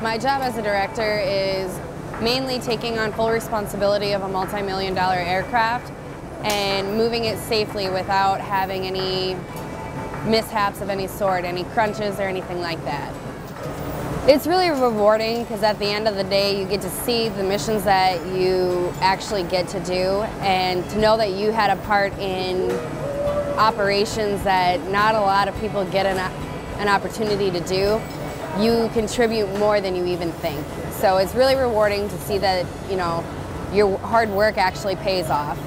My job as a director is mainly taking on full responsibility of a multi-million dollar aircraft and moving it safely without having any mishaps of any sort, any crunches or anything like that. It's really rewarding because at the end of the day you get to see the missions that you actually get to do and to know that you had a part in operations that not a lot of people get an, an opportunity to do. You contribute more than you even think. So it's really rewarding to see that, you know, your hard work actually pays off.